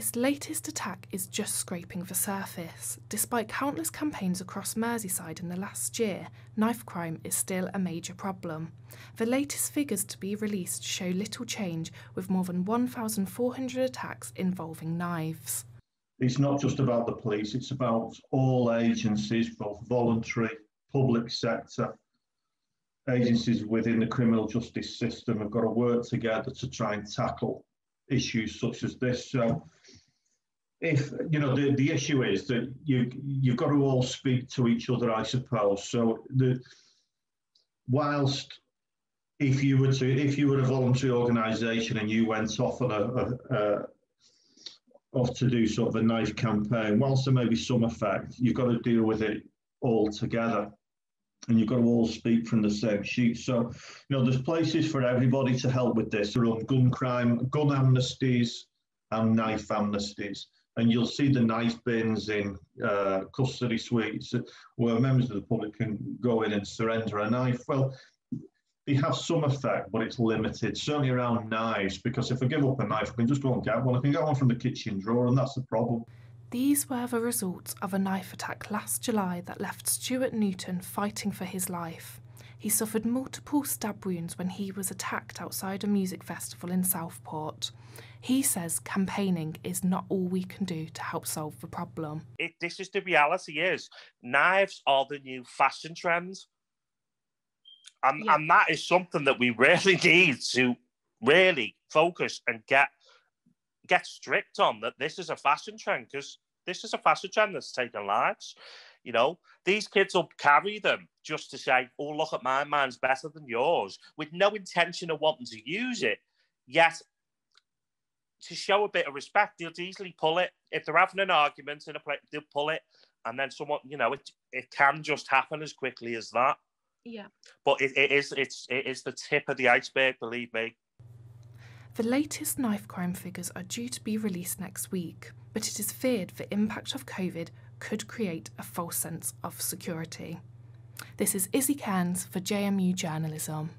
This latest attack is just scraping the surface. Despite countless campaigns across Merseyside in the last year, knife crime is still a major problem. The latest figures to be released show little change, with more than 1,400 attacks involving knives. It's not just about the police, it's about all agencies, both voluntary, public sector, agencies within the criminal justice system have got to work together to try and tackle issues such as this. So if you know the, the issue is that you you've got to all speak to each other, I suppose. So the whilst if you were to if you were a voluntary organisation and you went off on a, a, a off to do sort of a knife campaign, whilst there may be some effect, you've got to deal with it all together. And you've got to all speak from the same sheet. So, you know, there's places for everybody to help with this. There are gun crime, gun amnesties, and knife amnesties and you'll see the knife bins in uh, custody suites where members of the public can go in and surrender a knife. Well, they have some effect, but it's limited, certainly around knives, because if I give up a knife, I can just go and get one. I can get one from the kitchen drawer, and that's the problem. These were the results of a knife attack last July that left Stuart Newton fighting for his life. He suffered multiple stab wounds when he was attacked outside a music festival in Southport. He says campaigning is not all we can do to help solve the problem. It, this is the reality is knives are the new fashion trends. And, yeah. and that is something that we really need to really focus and get get strict on that this is a fashion trend because this is a fashion trend that's taken lives. You know, these kids will carry them just to say, oh, look at my mine's better than yours, with no intention of wanting to use it. Yet, to show a bit of respect, they'll easily pull it. If they're having an argument in a place, they'll pull it. And then someone, you know, it, it can just happen as quickly as that. Yeah. But it, it is it's it is the tip of the iceberg, believe me. The latest knife crime figures are due to be released next week, but it is feared the impact of COVID could create a false sense of security. This is Isi Cairns for JMU Journalism.